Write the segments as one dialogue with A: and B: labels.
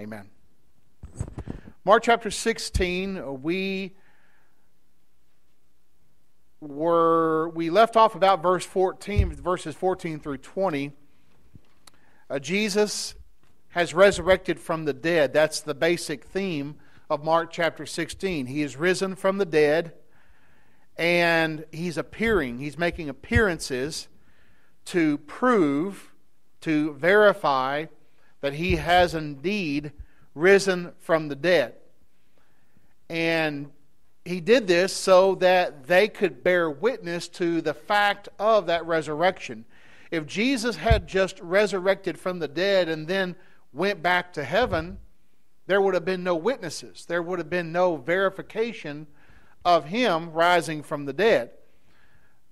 A: Amen. Mark chapter 16, we were we left off about verse 14 verses 14 through 20 uh, jesus has resurrected from the dead. That's the basic theme of mark chapter 16 he is risen from the dead and he's appearing. He's making appearances to prove to verify that he has indeed risen from the dead and he did this so that they could bear witness to the fact of that resurrection. If Jesus had just resurrected from the dead and then went back to heaven, there would have been no witnesses. There would have been no verification of him rising from the dead.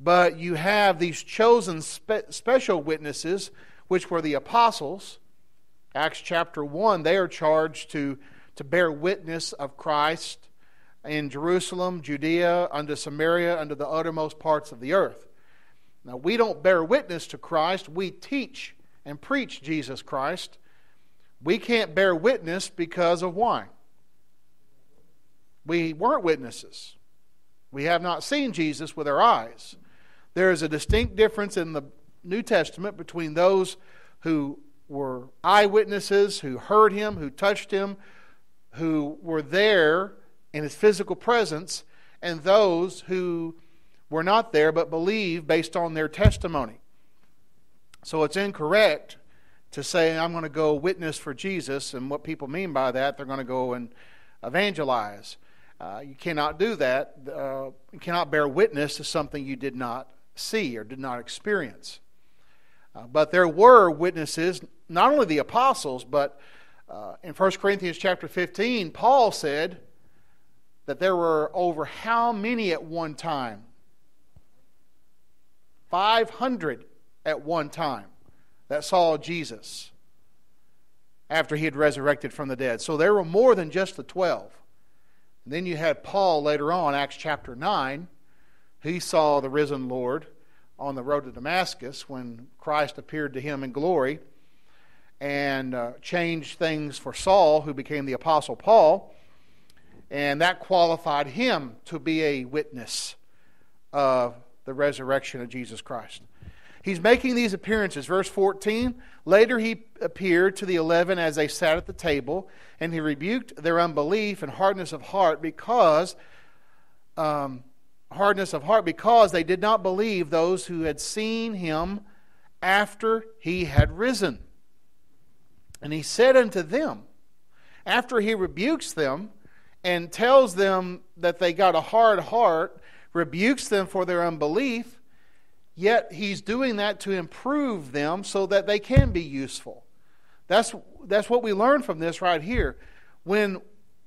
A: But you have these chosen spe- special witnesses, which were the apostles. Acts chapter 1, they are charged to, to bear witness of Christ in Jerusalem, Judea, unto Samaria, unto the uttermost parts of the earth. Now, we don't bear witness to Christ, we teach and preach Jesus Christ. We can't bear witness because of why? We weren't witnesses. We have not seen Jesus with our eyes. There is a distinct difference in the New Testament between those who were eyewitnesses, who heard him, who touched him, who were there in his physical presence, and those who were not there but believe based on their testimony. So it's incorrect to say, I'm going to go witness for Jesus, and what people mean by that, they're going to go and evangelize. Uh, you cannot do that. Uh, you cannot bear witness to something you did not see or did not experience. Uh, but there were witnesses, not only the apostles, but uh, in 1 Corinthians chapter 15, Paul said, that there were over how many at one time? 500 at one time that saw Jesus after he had resurrected from the dead. So there were more than just the 12. And then you had Paul later on, Acts chapter 9. He saw the risen Lord on the road to Damascus when Christ appeared to him in glory and uh, changed things for Saul, who became the Apostle Paul and that qualified him to be a witness of the resurrection of Jesus Christ. He's making these appearances. Verse 14 Later he appeared to the eleven as they sat at the table, and he rebuked their unbelief and hardness of heart because. Um, hardness of heart because they did not believe those who had seen him after he had risen. And he said unto them, after he rebukes them, and tells them that they got a hard heart, rebukes them for their unbelief, yet he's doing that to improve them so that they can be useful. That's, that's what we learn from this right here. When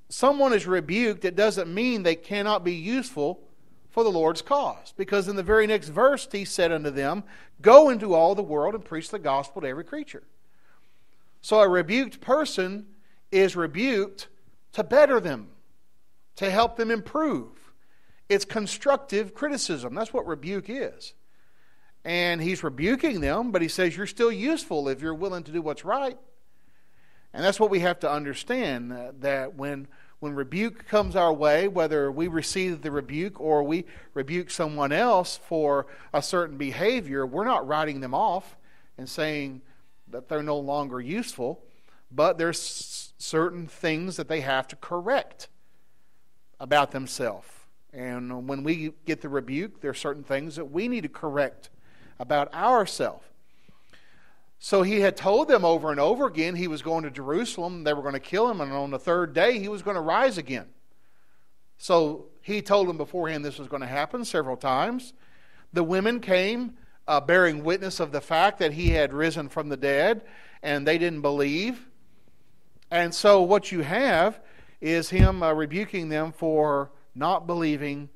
A: someone is rebuked, it doesn't mean they cannot be useful for the Lord's cause. Because in the very next verse, he said unto them, Go into all the world and preach the gospel to every creature. So a rebuked person is rebuked to better them, to help them improve. It's constructive criticism. That's what rebuke is. And he's rebuking them, but he says you're still useful if you're willing to do what's right. And that's what we have to understand uh, that when when rebuke comes our way, whether we receive the rebuke or we rebuke someone else for a certain behavior, we're not writing them off and saying that they're no longer useful, but there's certain things that they have to correct about themselves. And when we get the rebuke, there are certain things that we need to correct about ourselves. So he had told them over and over again he was going to Jerusalem, they were going to kill him, and on the third day he was going to rise again. So he told them beforehand this was going to happen several times. The women came uh, bearing witness of the fact that he had risen from the dead, and they didn't believe. And so what you have is him uh, rebuking them for not believing,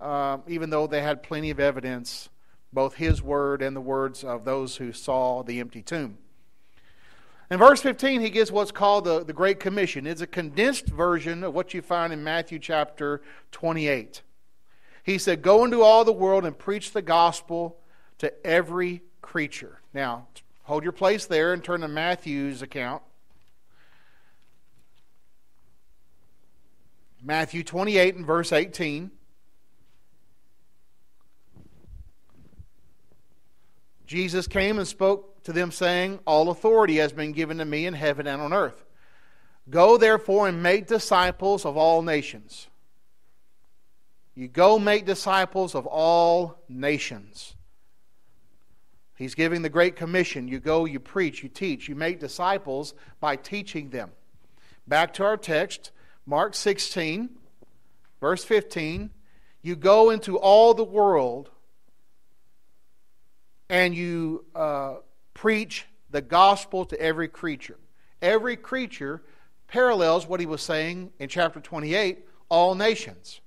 A: uh, even though they had plenty of evidence, both his word and the words of those who saw the empty tomb. In verse 15, he gives what's called the, the Great Commission. It's a condensed version of what you find in Matthew chapter 28. He said, Go into all the world and preach the gospel to every creature. Now, hold your place there and turn to Matthew's account. Matthew 28 and verse 18. Jesus came and spoke to them, saying, All authority has been given to me in heaven and on earth. Go therefore and make disciples of all nations. You go make disciples of all nations. He's giving the Great Commission. You go, you preach, you teach, you make disciples by teaching them. Back to our text, Mark 16, verse 15. You go into all the world and you uh, preach the gospel to every creature. Every creature parallels what he was saying in chapter 28 all nations.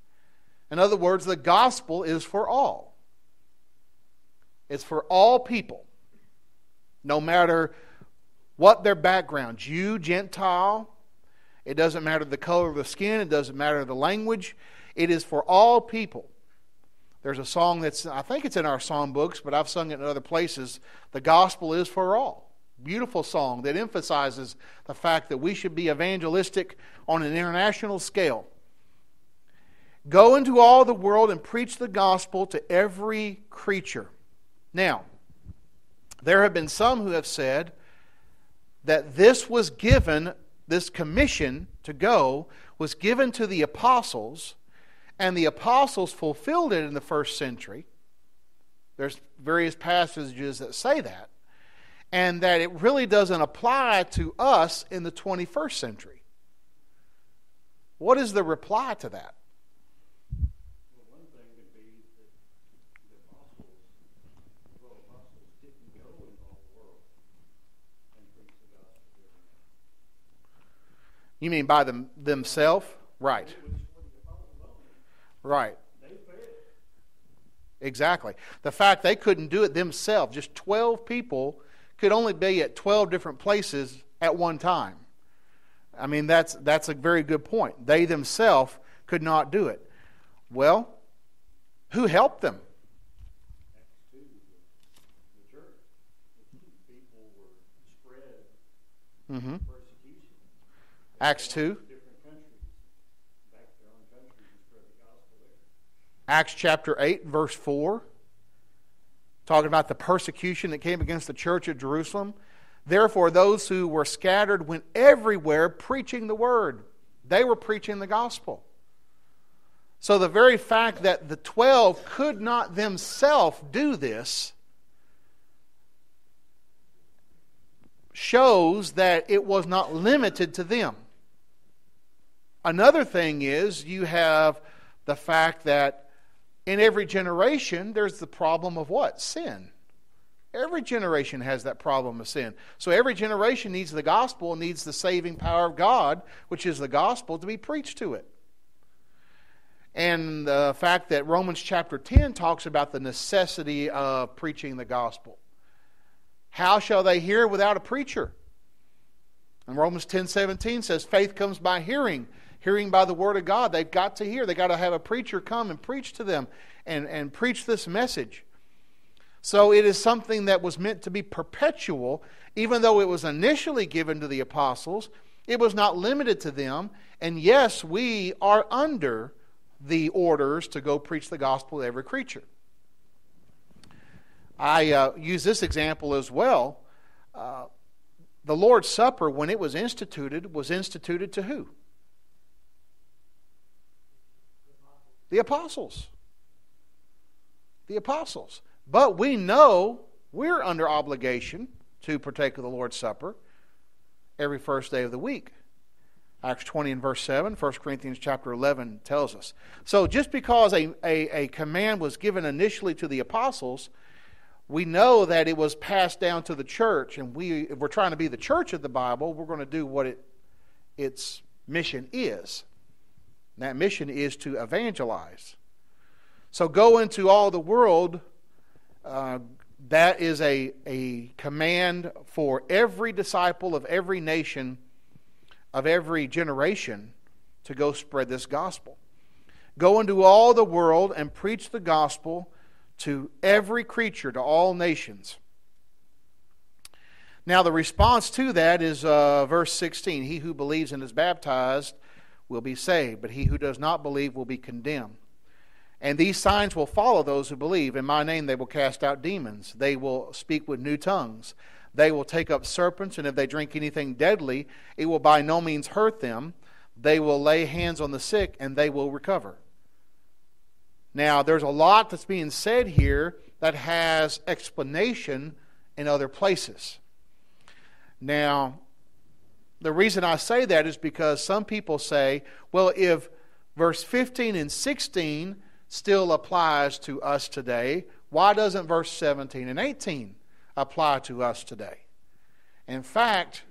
A: In other words, the gospel is for all. It's for all people, no matter what their background Jew, Gentile. It doesn't matter the color of the skin, it doesn't matter the language. It is for all people. There's a song that's, I think it's in our song books, but I've sung it in other places. The gospel is for all. Beautiful song that emphasizes the fact that we should be evangelistic on an international scale. Go into all the world and preach the gospel to every creature. Now, there have been some who have said that this was given, this commission to go was given to the apostles, and the apostles fulfilled it in the first century. There's various passages that say that. And that it really doesn't apply to us in the 21st century. What is the reply to that? You mean by them, themselves? Right. Right. Exactly. The fact they couldn't do it themselves, just 12 people could only be at 12 different places at one time. I mean, that's, that's a very good point. They themselves could not do it. Well, who helped them? Mm-hmm. Acts 2. Acts chapter 8, verse 4, talking about the persecution that came against the church at Jerusalem. Therefore, those who were scattered went everywhere preaching the word. They were preaching the gospel. So, the very fact that the 12 could not themselves do this shows that it was not limited to them. Another thing is you have the fact that in every generation there's the problem of what? Sin. Every generation has that problem of sin. So every generation needs the gospel, needs the saving power of God, which is the gospel, to be preached to it. And the fact that Romans chapter 10 talks about the necessity of preaching the gospel. How shall they hear without a preacher? And Romans 10 17 says, faith comes by hearing, hearing by the word of God. They've got to hear. They've got to have a preacher come and preach to them and, and preach this message. So it is something that was meant to be perpetual, even though it was initially given to the apostles. It was not limited to them. And yes, we are under the orders to go preach the gospel to every creature. I uh, use this example as well. Uh, the Lord's Supper, when it was instituted, was instituted to who? The apostles. The apostles. But we know we're under obligation to partake of the Lord's Supper every first day of the week. Acts 20 and verse 7, 1 Corinthians chapter 11 tells us. So just because a, a, a, command was given initially to the apostles, we know that it was passed down to the church, and we, if we're trying to be the church of the Bible, we're going to do what it, its mission is. That mission is to evangelize. So go into all the world. Uh, that is a, a command for every disciple of every nation, of every generation, to go spread this gospel. Go into all the world and preach the gospel to every creature, to all nations. Now, the response to that is uh, verse 16 He who believes and is baptized will be saved, but he who does not believe will be condemned. And these signs will follow those who believe. In my name they will cast out demons. They will speak with new tongues. They will take up serpents, and if they drink anything deadly, it will by no means hurt them. They will lay hands on the sick, and they will recover. Now, there's a lot that's being said here that has explanation in other places. Now, the reason I say that is because some people say, well, if verse 15 and 16 still applies to us today, why doesn't verse 17 and 18 apply to us today? In fact,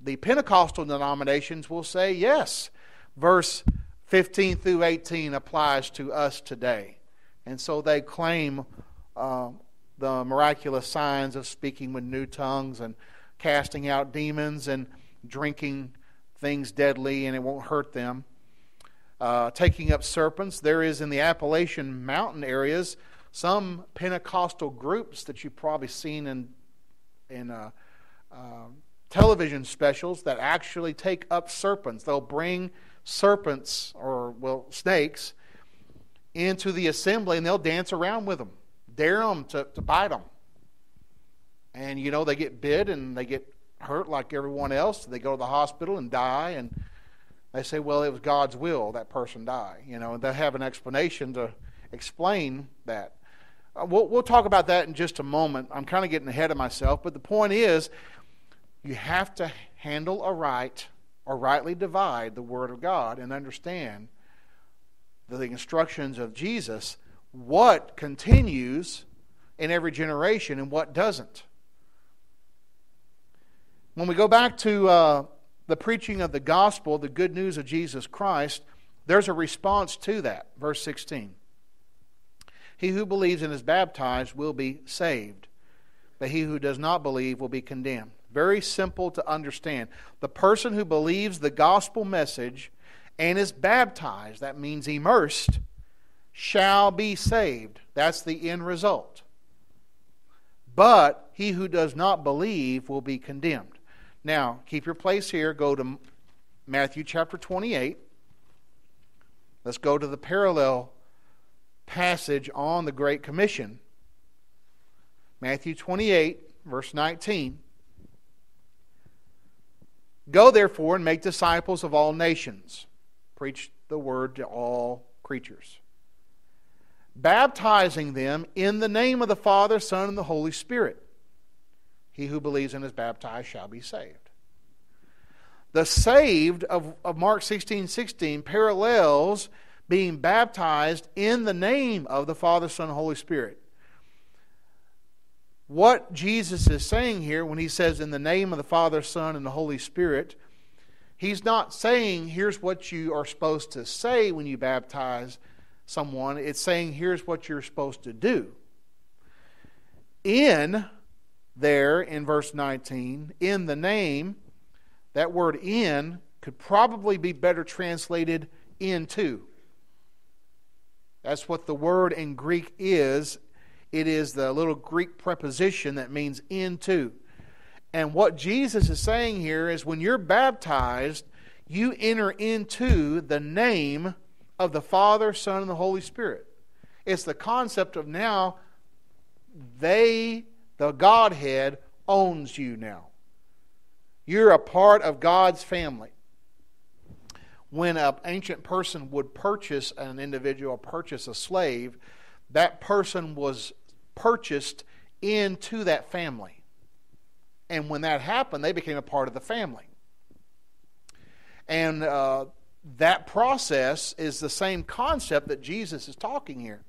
A: the Pentecostal denominations will say, yes, verse 15 through 18 applies to us today. And so they claim uh, the miraculous signs of speaking with new tongues and casting out demons and drinking things deadly and it won't hurt them. Uh, taking up serpents. There is in the Appalachian mountain areas some Pentecostal groups that you've probably seen in, in uh, uh, television specials that actually take up serpents. They'll bring serpents or, well, snakes into the assembly and they'll dance around with them, dare them to, to bite them. And, you know, they get bit and they get hurt like everyone else. They go to the hospital and die, and they say, well, it was God's will that person die. You know, and they have an explanation to explain that. Uh, we'll, we'll talk about that in just a moment. I'm kind of getting ahead of myself, but the point is, you have to handle aright or rightly divide the Word of God and understand the instructions of Jesus, what continues in every generation and what doesn't. When we go back to uh, the preaching of the gospel, the good news of Jesus Christ, there's a response to that. Verse 16. He who believes and is baptized will be saved, but he who does not believe will be condemned. Very simple to understand. The person who believes the gospel message and is baptized, that means immersed, shall be saved. That's the end result. But he who does not believe will be condemned. Now, keep your place here. Go to Matthew chapter 28. Let's go to the parallel passage on the Great Commission. Matthew 28, verse 19. Go therefore and make disciples of all nations. Preach the word to all creatures. Baptizing them in the name of the Father, Son, and the Holy Spirit he who believes and is baptized shall be saved. The saved of, of Mark 16 16 parallels being baptized in the name of the Father, Son, and Holy Spirit. What Jesus is saying here when he says, in the name of the Father, Son, and the Holy Spirit, he's not saying, here's what you are supposed to say when you baptize someone. It's saying, here's what you're supposed to do. In there in verse 19, in the name, that word in could probably be better translated into. That's what the word in Greek is. It is the little Greek preposition that means into. And what Jesus is saying here is when you're baptized, you enter into the name of the Father, Son, and the Holy Spirit. It's the concept of now they the Godhead owns you now. You're a part of God's family. When an ancient person would purchase an individual, purchase a slave, that person was purchased into that family. And when that happened, they became a part of the family. And uh, that process is the same concept that Jesus is talking here.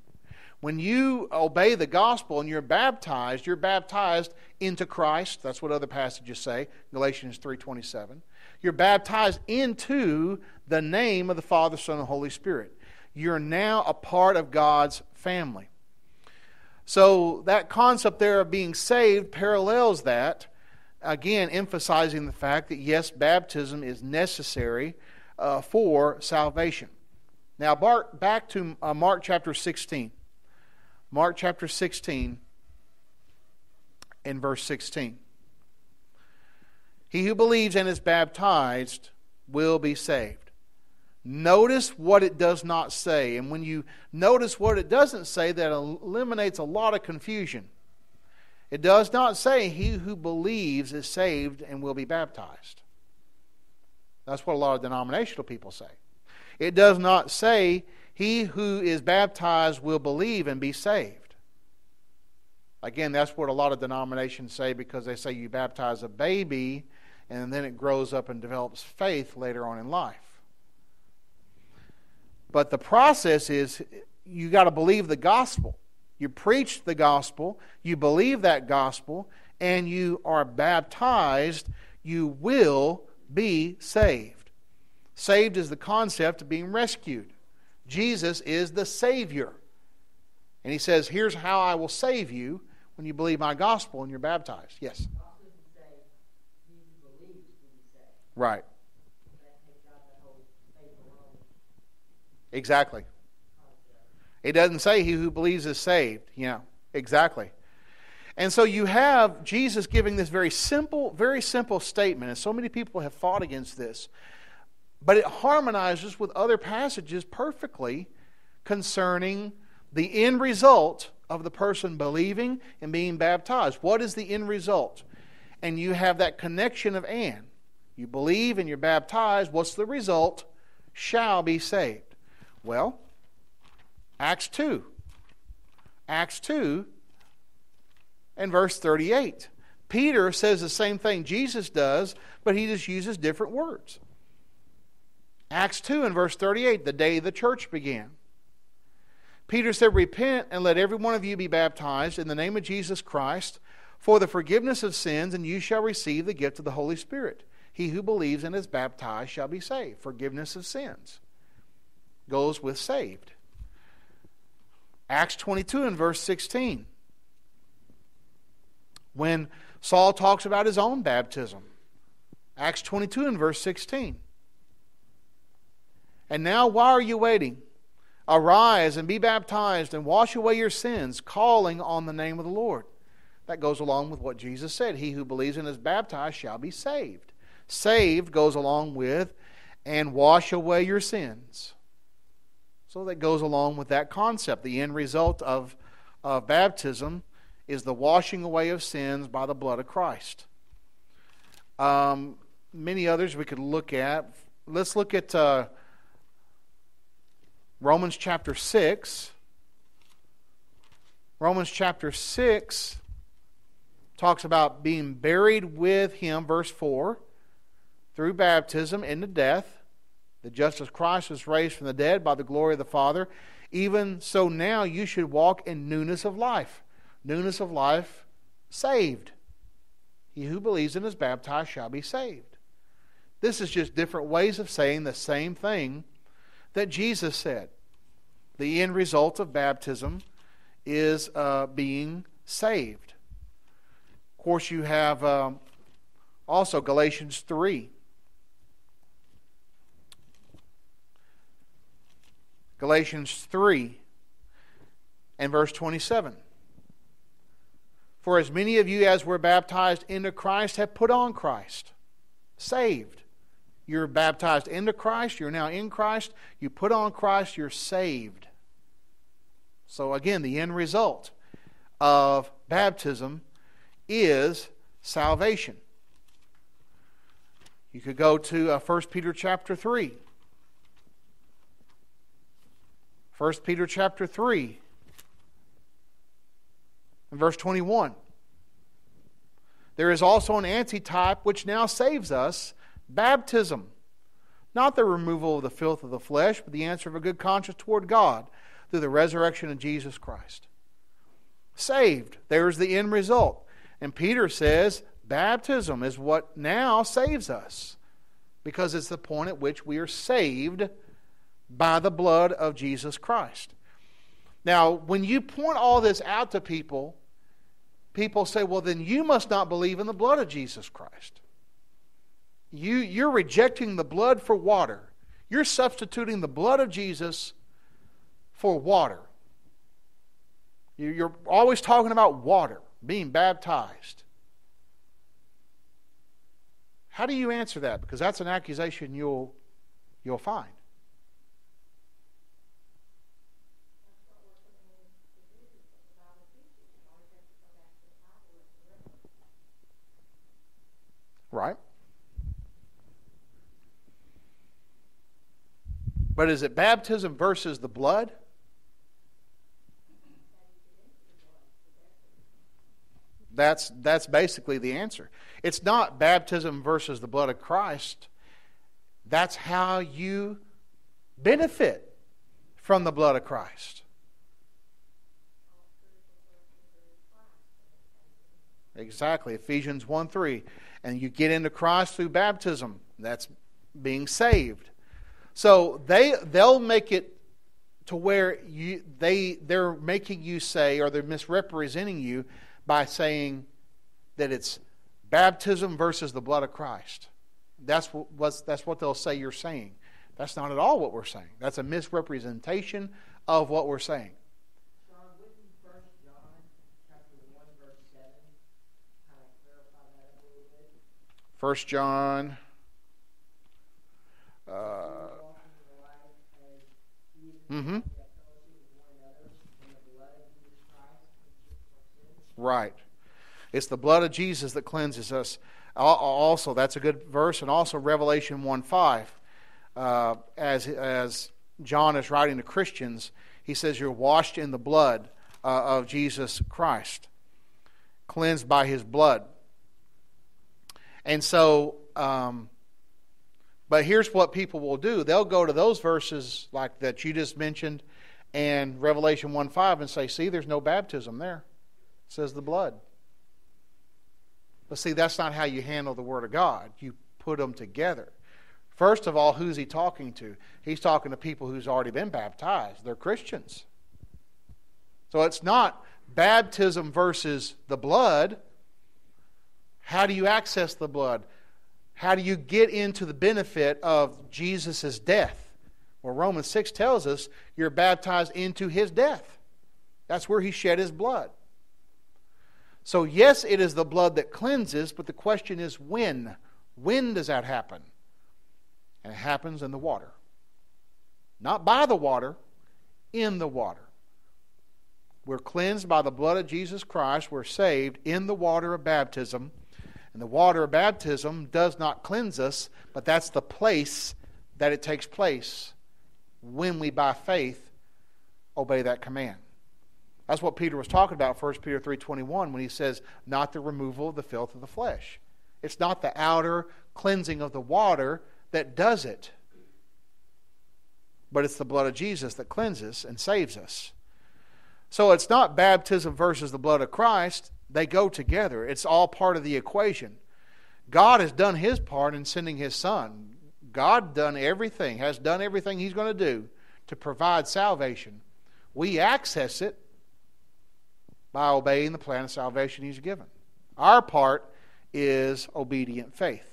A: When you obey the gospel and you're baptized, you're baptized into Christ. That's what other passages say, Galatians 3:27. You're baptized into the name of the Father, Son, and Holy Spirit. You're now a part of God's family. So that concept there of being saved parallels that, again, emphasizing the fact that yes, baptism is necessary uh, for salvation. Now, back to uh, Mark chapter 16. Mark chapter 16 and verse 16. He who believes and is baptized will be saved. Notice what it does not say. And when you notice what it doesn't say, that eliminates a lot of confusion. It does not say, He who believes is saved and will be baptized. That's what a lot of denominational people say. It does not say, He who is baptized will believe and be saved. Again, that's what a lot of denominations say because they say you baptize a baby and then it grows up and develops faith later on in life. But the process is you got to believe the gospel. You preach the gospel, you believe that gospel, and you are baptized, you will be saved. Saved is the concept of being rescued. Jesus is the Savior. And he says, Here's how I will save you when you believe my gospel and you're baptized. Yes. Right. Exactly. It doesn't say he who believes is saved. Yeah, exactly. And so you have Jesus giving this very simple, very simple statement, and so many people have fought against this. But it harmonizes with other passages perfectly concerning the end result of the person believing and being baptized. What is the end result? And you have that connection of and. You believe and you're baptized. What's the result? Shall be saved. Well, Acts 2. Acts 2 and verse 38. Peter says the same thing Jesus does, but he just uses different words. Acts 2 and verse 38, the day the church began. Peter said, Repent and let every one of you be baptized in the name of Jesus Christ for the forgiveness of sins, and you shall receive the gift of the Holy Spirit. He who believes and is baptized shall be saved. Forgiveness of sins goes with saved. Acts 22 and verse 16. When Saul talks about his own baptism. Acts 22 and verse 16. And now, why are you waiting? Arise and be baptized and wash away your sins, calling on the name of the Lord. That goes along with what Jesus said. He who believes and is baptized shall be saved. Saved goes along with and wash away your sins. So that goes along with that concept. The end result of, of baptism is the washing away of sins by the blood of Christ. Um, many others we could look at. Let's look at uh, Romans chapter 6. Romans chapter 6 talks about being buried with him, verse 4, through baptism into death that just as Christ was raised from the dead by the glory of the Father, even so now you should walk in newness of life. Newness of life, saved. He who believes and is baptized shall be saved. This is just different ways of saying the same thing that Jesus said. The end result of baptism is uh, being saved. Of course, you have um, also Galatians 3. Galatians 3 and verse 27. For as many of you as were baptized into Christ have put on Christ. Saved. You're baptized into Christ. You're now in Christ. You put on Christ. You're saved. So, again, the end result of baptism is salvation. You could go to uh, 1 Peter chapter 3. 1 Peter chapter 3 and verse 21. There is also an antitype which now saves us baptism. Not the removal of the filth of the flesh, but the answer of a good conscience toward God through the resurrection of Jesus Christ. Saved. There's the end result. And Peter says baptism is what now saves us because it's the point at which we are saved by the blood of Jesus Christ. Now, when you point all this out to people, people say, well, then you must not believe in the blood of Jesus Christ. You, you're rejecting the blood for water. You're substituting the blood of Jesus for water. You're always talking about water, being baptized. How do you answer that? Because that's an accusation you'll, you'll find. But is it baptism versus the blood? That's, that's basically the answer. It's not baptism versus the blood of Christ. That's how you benefit from the blood of Christ. Exactly. Ephesians 1 3. And you get into Christ through baptism. That's being saved. So they they'll make it to where you they they're making you say or they're misrepresenting you by saying that it's baptism versus the blood of Christ. That's what that's what they'll say you're saying. That's not at all what we're saying. That's a misrepresentation of what we're saying. First John. Uh, mm-hmm. Right. It's the blood of Jesus that cleanses us. Also, that's a good verse, and also Revelation 1 5. Uh, as, as John is writing to Christians, he says, You're washed in the blood uh, of Jesus Christ, cleansed by his blood. And so, um, but here's what people will do they'll go to those verses like that you just mentioned and Revelation 1 5 and say, see, there's no baptism there. It says the blood. But see, that's not how you handle the Word of God. You put them together. First of all, who's he talking to? He's talking to people who's already been baptized. They're Christians. So it's not baptism versus the blood. How do you access the blood? How do you get into the benefit of Jesus' death? Well, Romans 6 tells us you're baptized into his death. That's where he shed his blood. So, yes, it is the blood that cleanses, but the question is when? When does that happen? And it happens in the water. Not by the water, in the water. We're cleansed by the blood of Jesus Christ. We're saved in the water of baptism. And the water of baptism does not cleanse us, but that's the place that it takes place when we, by faith, obey that command. That's what Peter was talking about, 1 Peter 3.21, when he says, not the removal of the filth of the flesh. It's not the outer cleansing of the water that does it, but it's the blood of Jesus that cleanses and saves us. So it's not baptism versus the blood of Christ they go together. It's all part of the equation. God has done his part in sending his son. God done everything, has done everything he's going to do to provide salvation. We access it by obeying the plan of salvation he's given. Our part is obedient faith.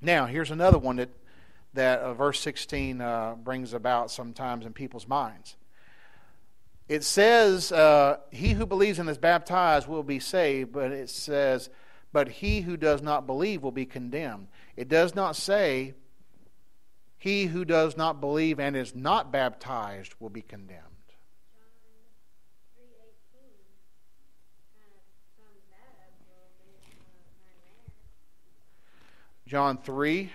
A: Now, here's another one that, that uh, verse 16 uh, brings about sometimes in people's minds it says, uh, He who believes and is baptized will be saved, but it says, But he who does not believe will be condemned. It does not say, He who does not believe and is not baptized will be condemned. John 3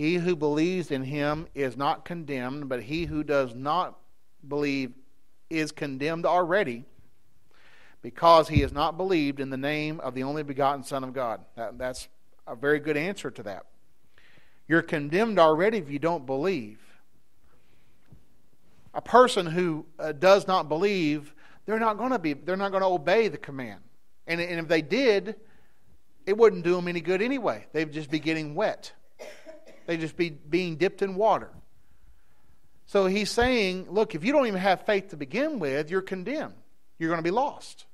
A: He who believes in him is not condemned, but he who does not believe is condemned already because he has not believed in the name of the only begotten Son of God. That, that's a very good answer to that. You're condemned already if you don't believe. A person who uh, does not believe, they're not going to be, they're not going to obey the command. And, and if they did, it wouldn't do them any good anyway. They'd just be getting wet. They just be being dipped in water. So he's saying, look, if you don't even have faith to begin with, you're condemned. You're going to be lost.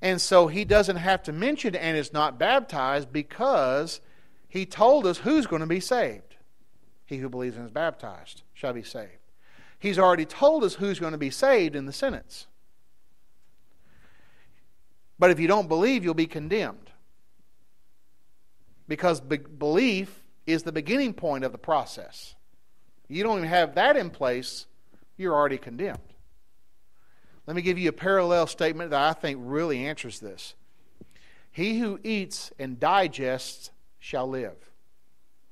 A: And so he doesn't have to mention and is not baptized because he told us who's going to be saved. He who believes and is baptized shall be saved. He's already told us who's going to be saved in the sentence. But if you don't believe, you'll be condemned because be- belief is the beginning point of the process. You don't even have that in place, you're already condemned. Let me give you a parallel statement that I think really answers this. He who eats and digests shall live,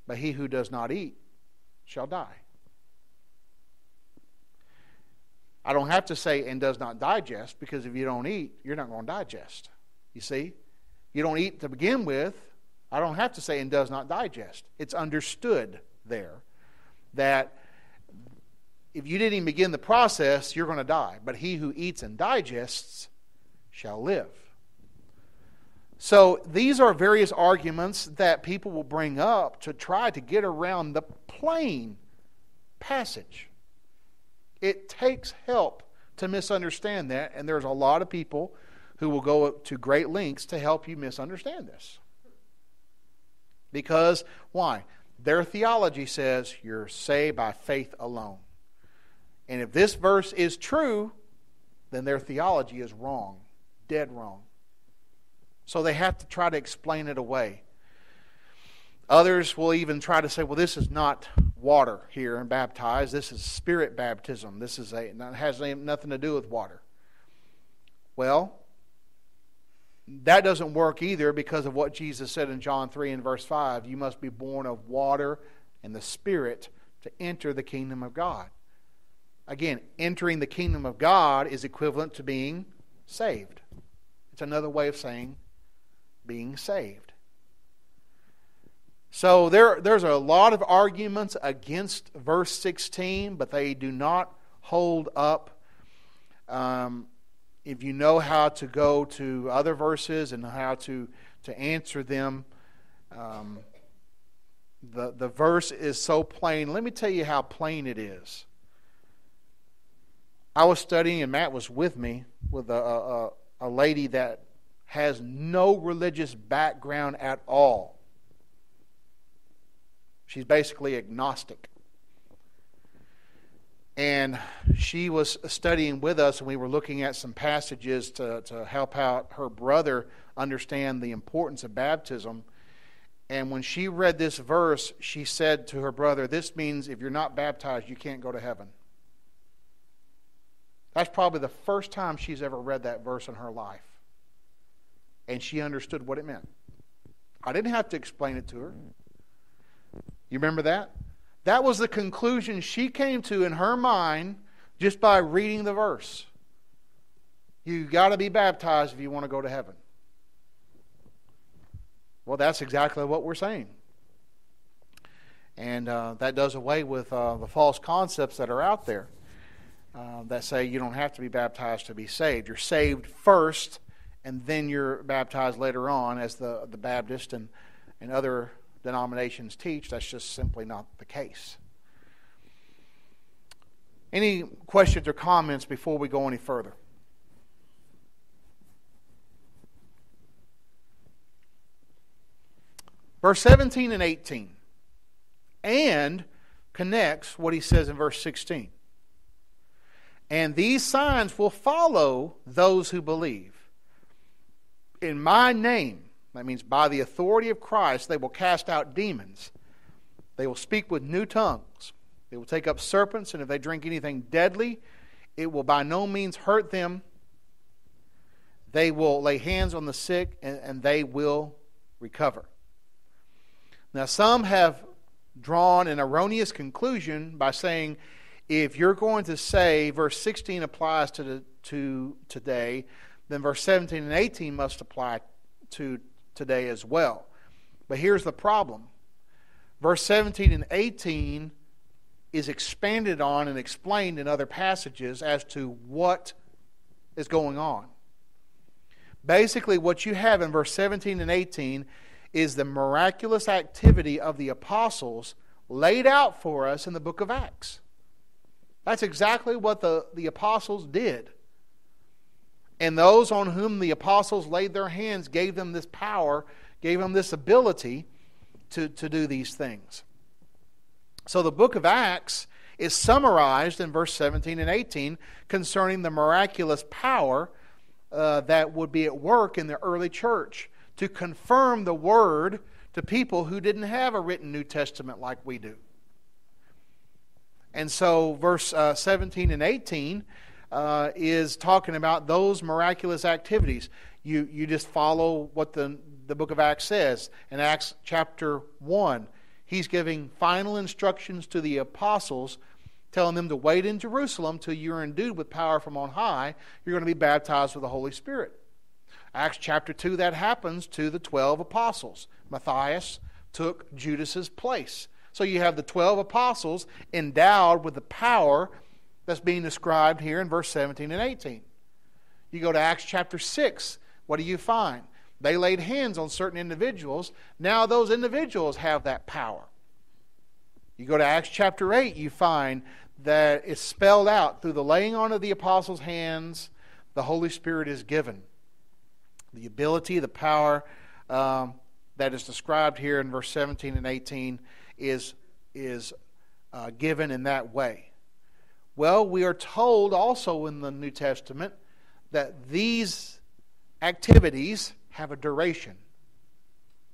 A: but he who does not eat shall die. I don't have to say and does not digest because if you don't eat, you're not going to digest. You see? You don't eat to begin with. I don't have to say and does not digest. It's understood there that if you didn't even begin the process, you're going to die. But he who eats and digests shall live. So these are various arguments that people will bring up to try to get around the plain passage. It takes help to misunderstand that, and there's a lot of people who will go to great lengths to help you misunderstand this. Because, why? Their theology says you're saved by faith alone. And if this verse is true, then their theology is wrong, dead wrong. So they have to try to explain it away. Others will even try to say, well, this is not water here and baptized. This is spirit baptism. This is a, has nothing to do with water. Well, that doesn't work either because of what Jesus said in John 3 and verse 5. You must be born of water and the Spirit to enter the kingdom of God. Again, entering the kingdom of God is equivalent to being saved. It's another way of saying being saved. So there, there's a lot of arguments against verse 16, but they do not hold up. Um, if you know how to go to other verses and how to, to answer them, um, the, the verse is so plain. Let me tell you how plain it is. I was studying, and Matt was with me with a, a, a lady that has no religious background at all. She's basically agnostic. And she was studying with us, and we were looking at some passages to, to help out her brother understand the importance of baptism. And when she read this verse, she said to her brother, This means if you're not baptized, you can't go to heaven. That's probably the first time she's ever read that verse in her life and she understood what it meant. I didn't have to explain it to her. You remember that? That was the conclusion she came to in her mind just by reading the verse. You got to be baptized if you want to go to heaven. Well, that's exactly what we're saying. And uh, that does away with uh, the false concepts that are out there uh, that say you don't have to be baptized to be saved. You're saved first and then you're baptized later on, as the, the Baptist and, and other denominations teach. That's just simply not the case. Any questions or comments before we go any further? Verse 17 and 18. And connects what he says in verse 16. And these signs will follow those who believe in my name, that means by the authority of Christ, they will cast out demons. They will speak with new tongues. They will take up serpents, and if they drink anything deadly, it will by no means hurt them. They will lay hands on the sick, and, and they will recover. Now, some have drawn an erroneous conclusion by saying if you're going to say verse 16 applies to, the, to today, then verse 17 and 18 must apply to today as well. But here's the problem verse 17 and 18 is expanded on and explained in other passages as to what is going on. Basically, what you have in verse 17 and 18 is the miraculous activity of the apostles laid out for us in the book of Acts. That's exactly what the, the apostles did. And those on whom the apostles laid their hands gave them this power, gave them this ability to, to do these things. So the book of Acts is summarized in verse 17 and 18 concerning the miraculous power uh, that would be at work in the early church to confirm the word to people who didn't have a written New Testament like we do. And so, verse uh, 17 and 18 uh, is talking about those miraculous activities. You, you just follow what the, the book of Acts says. In Acts chapter 1, he's giving final instructions to the apostles, telling them to wait in Jerusalem till you're endued with power from on high. You're going to be baptized with the Holy Spirit. Acts chapter 2, that happens to the 12 apostles. Matthias took Judas's place. So you have the 12 apostles endowed with the power that's being described here in verse 17 and 18. You go to Acts chapter 6, what do you find? They laid hands on certain individuals. Now those individuals have that power. You go to Acts chapter 8, you find that it's spelled out through the laying on of the apostles' hands, the Holy Spirit is given. The ability, the power um, that is described here in verse 17 and 18 is, is uh, given in that way. Well, we are told also in the New Testament that these activities have a duration,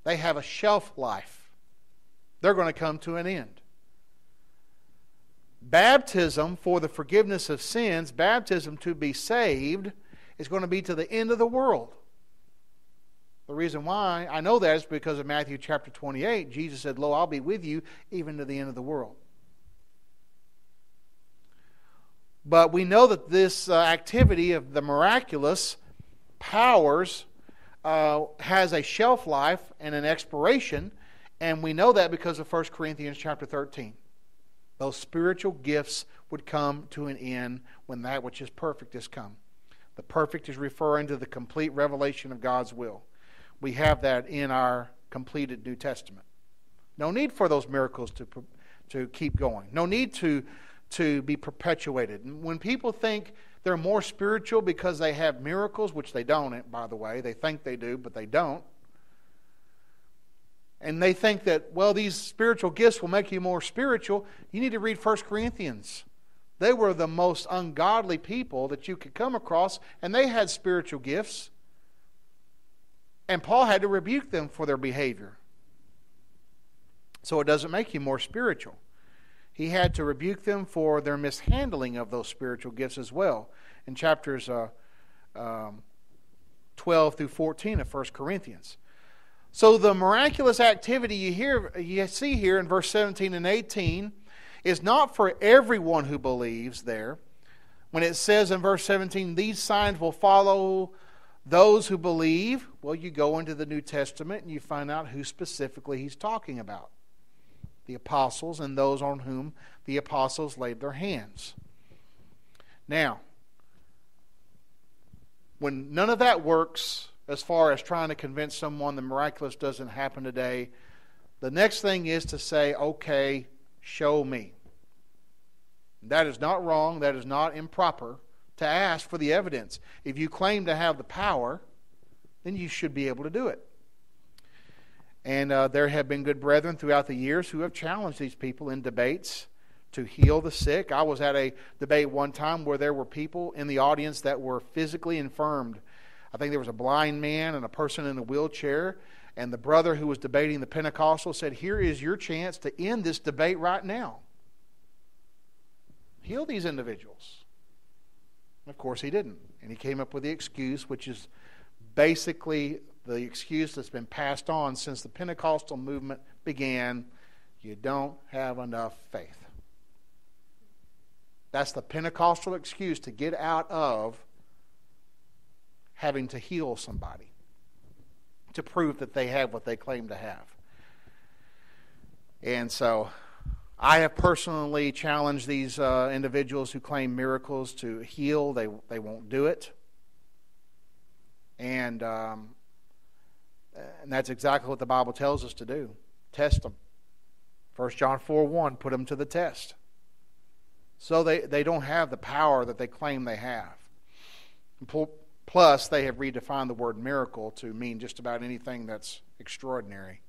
A: they have a shelf life. They're going to come to an end. Baptism for the forgiveness of sins, baptism to be saved, is going to be to the end of the world. The reason why I know that is because of Matthew chapter 28. Jesus said, Lo, I'll be with you even to the end of the world. But we know that this uh, activity of the miraculous powers uh, has a shelf life and an expiration, and we know that because of 1 Corinthians chapter 13. Those spiritual gifts would come to an end when that which is perfect is come. The perfect is referring to the complete revelation of God's will. We have that in our completed New Testament. No need for those miracles to, to keep going. No need to to be perpetuated. When people think they're more spiritual because they have miracles, which they don't, by the way, they think they do, but they don't. And they think that, well, these spiritual gifts will make you more spiritual. You need to read 1 Corinthians. They were the most ungodly people that you could come across, and they had spiritual gifts. And Paul had to rebuke them for their behavior. So it doesn't make you more spiritual he had to rebuke them for their mishandling of those spiritual gifts as well in chapters uh, um, 12 through 14 of 1 Corinthians. So the miraculous activity you hear you see here in verse 17 and 18 is not for everyone who believes there. When it says in verse 17, these signs will follow those who believe, well, you go into the New Testament and you find out who specifically he's talking about the apostles and those on whom the apostles laid their hands. Now, when none of that works, as far as trying to convince someone the miraculous doesn't happen today, the next thing is to say, okay, show me. That is not wrong, that is not improper to ask for the evidence. If you claim to have the power, then you should be able to do it. And uh, there have been good brethren throughout the years who have challenged these people in debates to heal the sick. I was at a debate one time where there were people in the audience that were physically infirmed. I think there was a blind man and a person in a wheelchair. And the brother who was debating the Pentecostal said, Here is your chance to end this debate right now. Heal these individuals. Of course, he didn't. And he came up with the excuse, which is basically the excuse that's been passed on since the Pentecostal movement began you don't have enough faith. That's the Pentecostal excuse to get out of having to heal somebody, to prove that they have what they claim to have. And so I have personally challenged these uh, individuals who claim miracles to heal, they, they won't do it. And um, and that's exactly what the Bible tells us to do test them. 1 John 4 1, put them to the test. So they, they don't have the power that they claim they have. Plus, they have redefined the word miracle to mean just about anything that's extraordinary.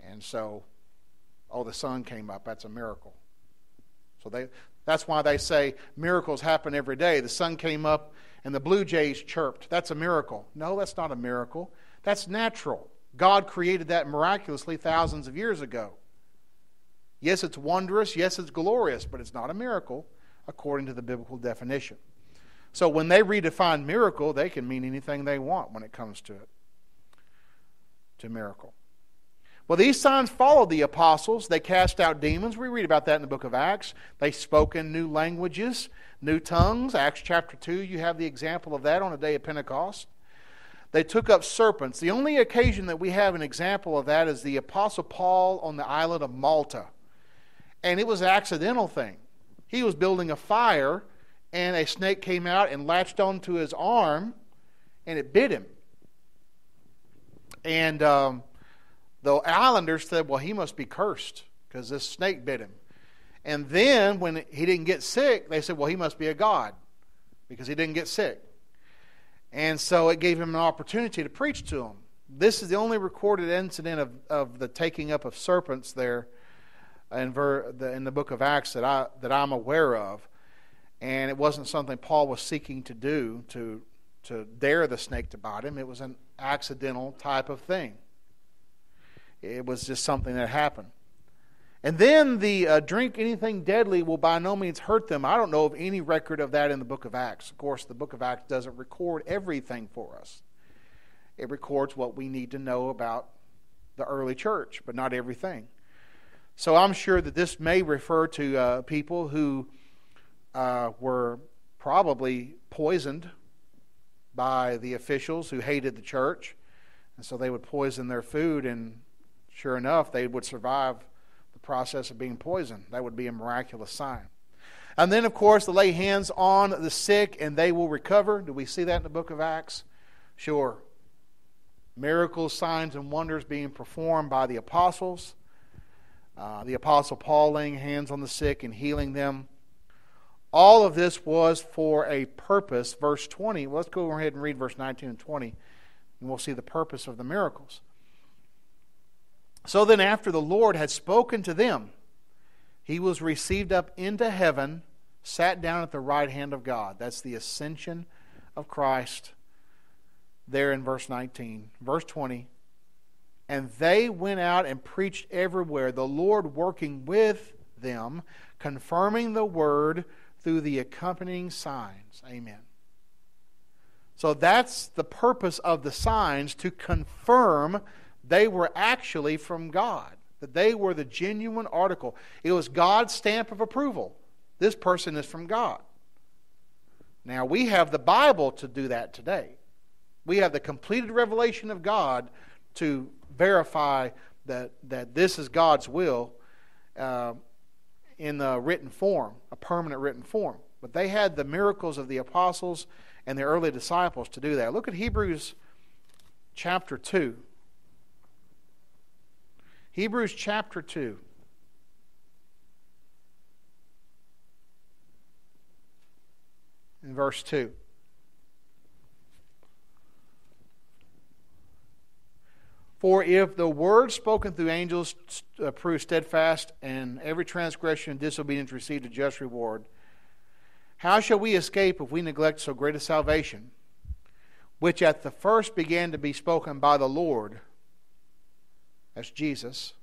A: And so, oh, the sun came up, that's a miracle. So they, that's why they say miracles happen every day. The sun came up and the blue jays chirped. That's a miracle. No, that's not a miracle. That's natural. God created that miraculously thousands of years ago. Yes, it's wondrous. Yes, it's glorious, but it's not a miracle according to the biblical definition. So when they redefine miracle, they can mean anything they want when it comes to it, to miracle. Well, these signs followed the apostles. They cast out demons. We read about that in the book of Acts. They spoke in new languages, new tongues. Acts chapter 2, you have the example of that on the day of Pentecost. They took up serpents. The only occasion that we have an example of that is the apostle Paul on the island of Malta. And it was an accidental thing. He was building a fire and a snake came out and latched onto his arm, and it bit him. And um, the islanders said, Well, he must be cursed because this snake bit him. And then when he didn't get sick, they said, Well, he must be a god because he didn't get sick. And so it gave him an opportunity to preach to them. This is the only recorded incident of, of the taking up of serpents there in, ver, the, in the book of Acts that, I, that I'm aware of and it wasn't something Paul was seeking to do to to dare the snake to bite him. It was an accidental type of thing. It was just something that happened. And then the uh, drink anything deadly will by no means hurt them. I don't know of any record of that in the book of Acts. Of course, the book of Acts doesn't record everything for us. It records what we need to know about the early church, but not everything. So I'm sure that this may refer to uh, people who uh, were probably poisoned by the officials who hated the church. And so they would poison their food, and sure enough, they would survive process of being poisoned. That would be a miraculous sign. And then, of course, to lay hands on the sick and they will recover. Do we see that in the book of Acts? Sure. Miracles, signs, and wonders being performed by the apostles. Uh, the apostle Paul laying hands on the sick and healing them. All of this was for a purpose. Verse 20, let's go ahead and read verse 19 and 20, and we'll see the purpose of the miracles. So then, after the Lord had spoken to them, he was received up into heaven, sat down at the right hand of God. That's the ascension of Christ there in verse 19. Verse 20, and they went out and preached everywhere, the Lord working with them, confirming the word through the accompanying signs. Amen. So that's the purpose of the signs to confirm they were actually from God, that they were the genuine article. It was God's stamp of approval. This person is from God. Now, we have the Bible to do that today. We have the completed revelation of God to verify that, that this is God's will. Uh, in the written form, a permanent written form. But they had the miracles of the apostles and the early disciples to do that. Look at Hebrews chapter 2. Hebrews chapter 2. In verse 2. For if the word spoken through angels uh, proved steadfast, and every transgression and disobedience received a just reward, how shall we escape if we neglect so great a salvation, which at the first began to be spoken by the Lord, as Jesus,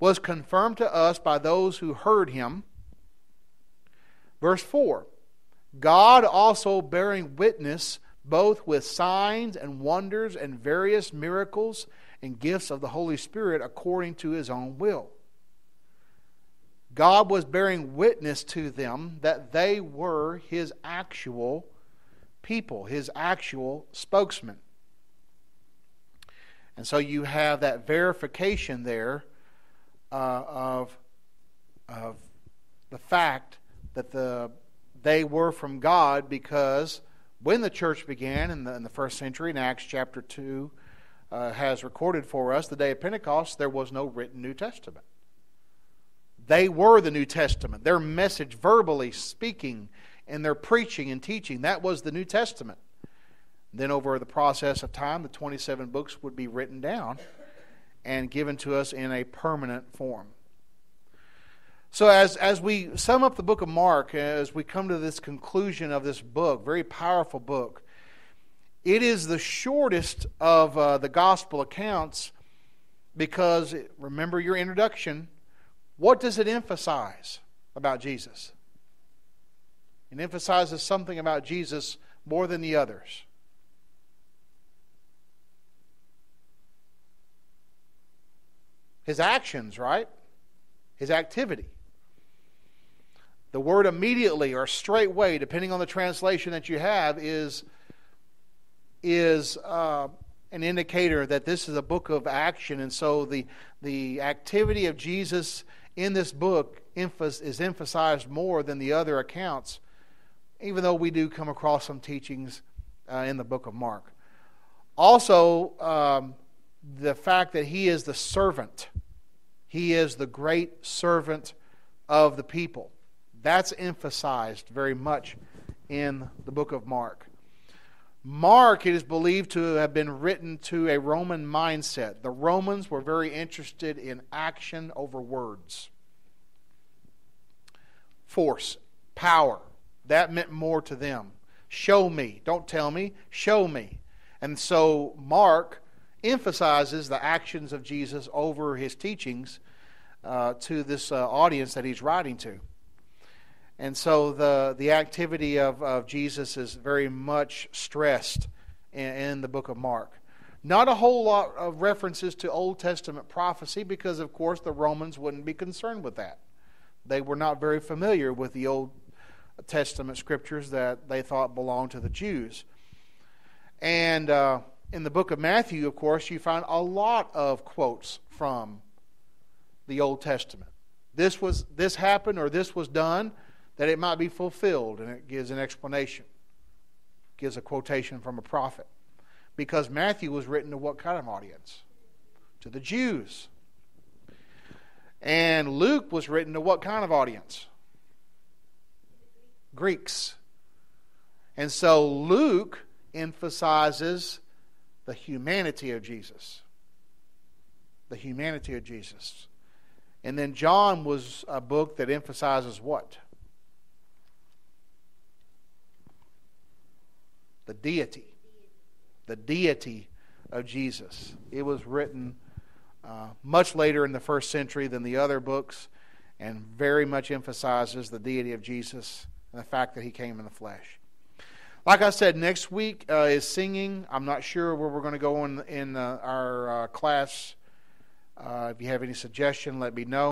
A: was confirmed to us by those who heard him? Verse 4 God also bearing witness both with signs and wonders and various miracles and gifts of the Holy Spirit according to his own will. God was bearing witness to them that they were his actual people, his actual spokesmen. And so you have that verification there uh, of, of the fact that the, they were from God because when the church began in the, in the first century, in Acts chapter 2, uh, has recorded for us, the day of Pentecost, there was no written New Testament. They were the New Testament. Their message, verbally speaking, and their preaching and teaching, that was the New Testament. Then, over the process of time, the 27 books would be written down and given to us in a permanent form. So, as, as we sum up the book of Mark, as we come to this conclusion of this book, very powerful book, it is the shortest of uh, the gospel accounts because, remember your introduction, what does it emphasize about Jesus? It emphasizes something about Jesus more than the others. His actions, right? His activity. The word immediately or straightway, depending on the translation that you have, is, is uh, an indicator that this is a book of action. And so the, the activity of Jesus in this book is emphasized more than the other accounts, even though we do come across some teachings uh, in the book of Mark. Also, um, the fact that he is the servant, he is the great servant of the people. That's emphasized very much in the book of Mark. Mark, it is believed to have been written to a Roman mindset. The Romans were very interested in action over words. Force, power, that meant more to them. Show me. Don't tell me, show me. And so Mark emphasizes the actions of Jesus over his teachings uh, to this uh, audience that he's writing to. And so the, the activity of, of Jesus is very much stressed in, in the book of Mark. Not a whole lot of references to Old Testament prophecy because, of course, the Romans wouldn't be concerned with that. They were not very familiar with the Old Testament scriptures that they thought belonged to the Jews. And uh, in the book of Matthew, of course, you find a lot of quotes from the Old Testament. This was this happened or this was done that it might be fulfilled, and it gives an explanation, gives a quotation from a prophet. Because Matthew was written to what kind of audience? To the Jews. And Luke was written to what kind of audience? Greeks. And so Luke emphasizes the humanity of Jesus. The humanity of Jesus. And then John was a book that emphasizes what? the deity. The deity of Jesus. It was written uh, much later in the first century than the other books and very much emphasizes the deity of Jesus and the fact that he came in the flesh. Like I said, next week uh, is singing. I'm not sure where we're going to go in, in uh, our uh, class. Uh, if you have any suggestion, let me know.